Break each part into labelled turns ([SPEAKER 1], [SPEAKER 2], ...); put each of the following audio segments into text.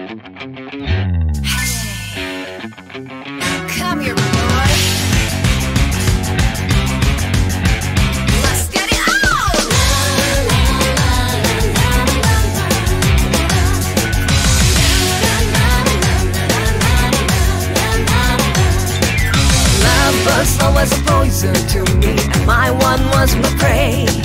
[SPEAKER 1] Come here, boy. Was always a poison to me, and my one was my prey.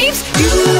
[SPEAKER 1] waves. You